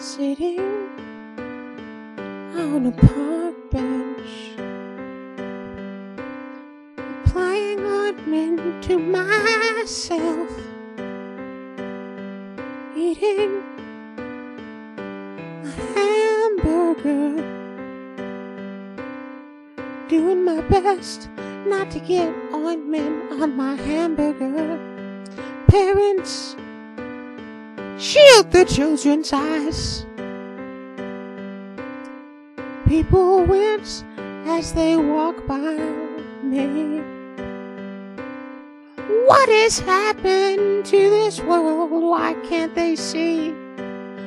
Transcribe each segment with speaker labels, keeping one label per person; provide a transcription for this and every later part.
Speaker 1: Sitting on a park bench, applying ointment to myself, eating a hamburger, doing my best not to get ointment on my hamburger. Parents, shield the children's eyes. People wince as they walk by me. What has happened to this world? Why can't they see?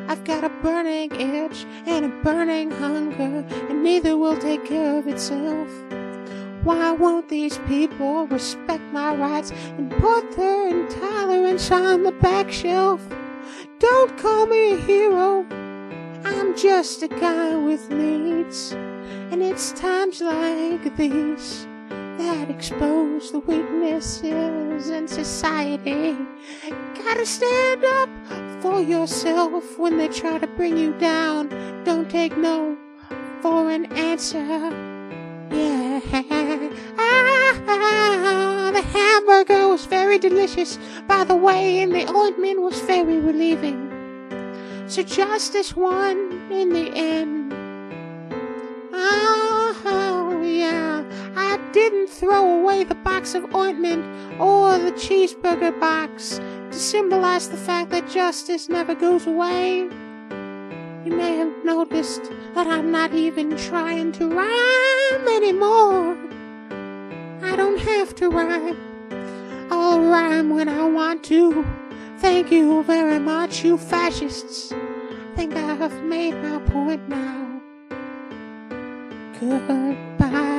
Speaker 1: I've got a burning itch and a burning hunger, and neither will take care of itself. Why won't these people respect my rights and put their intolerance on the back shelf? Don't call me a hero. I'm just a guy with needs. And it's times like these that expose the weaknesses in society. Gotta stand up for yourself when they try to bring you down. Don't take no for an answer. Very delicious, by the way, and the ointment was very relieving. So justice won in the end. Oh, yeah. I didn't throw away the box of ointment or the cheeseburger box to symbolize the fact that justice never goes away. You may have noticed that I'm not even trying to rhyme anymore. I don't have to rhyme. Rhyme when I want to. Thank you very much, you fascists. Think I've made my point now. Goodbye.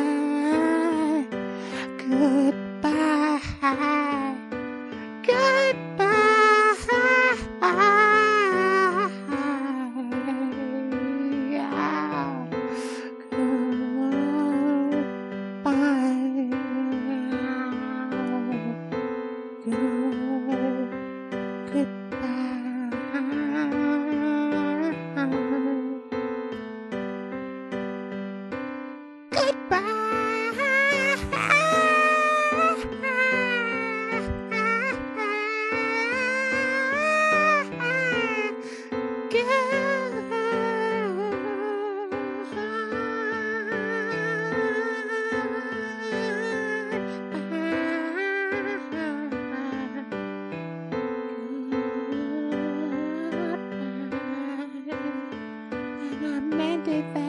Speaker 1: Goodbye. Goodbye. gave